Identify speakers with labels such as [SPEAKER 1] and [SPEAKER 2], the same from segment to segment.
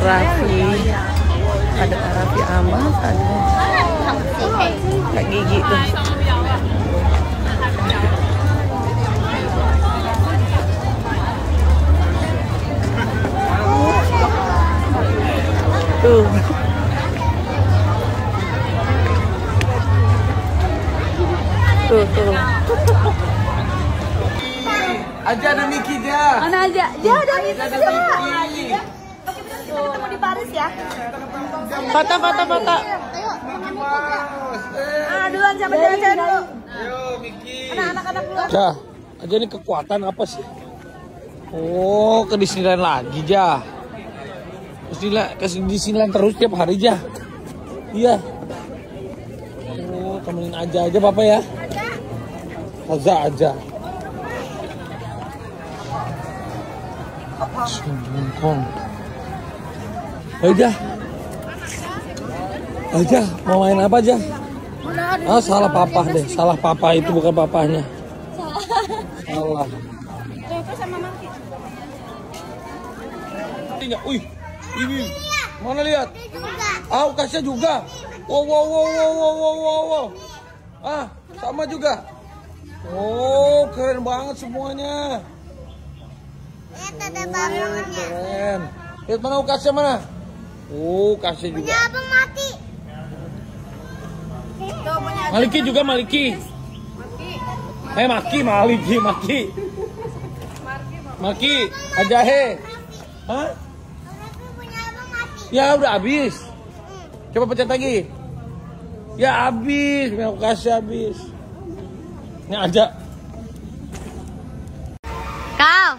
[SPEAKER 1] Raffi ada Kak Raffi Ahmad ada Kak Gigi tuh tuh tuh tuh
[SPEAKER 2] Aja ada Miki dia.
[SPEAKER 3] Mana aja? Ya ada
[SPEAKER 2] Miki.
[SPEAKER 3] ketemu di Paris ya.
[SPEAKER 1] foto foto foto
[SPEAKER 3] Ah, duluan siapa jalan-jalan dulu?
[SPEAKER 2] Ayo Miki.
[SPEAKER 3] Anak-anak dulu.
[SPEAKER 4] Jah, aja ini kekuatan apa sih? Oh, ke Disneyland lagi, Jah. Disneyland, ke Disneyland terus tiap hari, Jah. Iya. Oh, temenin aja aja Bapak ya. Aja aja. Sungkong. Ayo, Jah. Aja, mau main apa, Jah? Ah, salah papa deh. Salah papa itu bukan papanya. Salah. Enggak, wih, ini mana lihat? Ah, kasnya juga. Wow, wow, wow, wow, wow, wow, wow. Ah, sama juga. Oh, keren banget semuanya. Oh, keren. Lihat mana ukasnya mana? Oh, kasnya juga.
[SPEAKER 3] Abang mati.
[SPEAKER 4] Maliki juga Maliki. Eh Maki, Maliki, Maki. Maki, Ajahe. Hah? Ya udah habis. Coba pencet lagi. Ya habis, aku kasih habis. Ini aja.
[SPEAKER 3] Kal.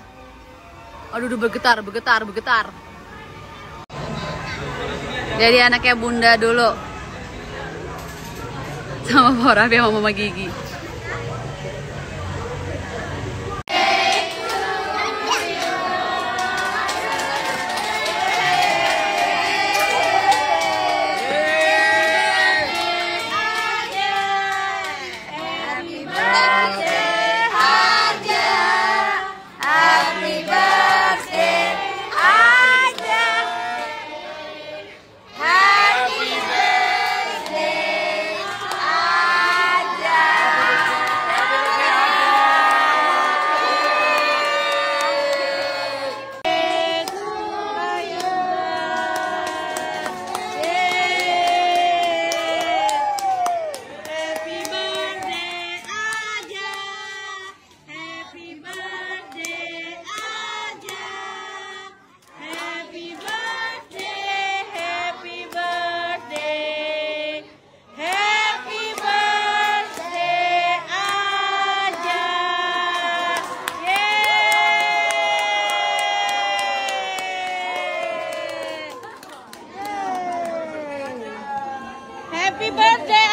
[SPEAKER 3] Aduh, aduh bergetar, bergetar, bergetar. Jadi anaknya bunda dulu. Sama Raffi sama Mama Gigi.
[SPEAKER 5] Happy birthday!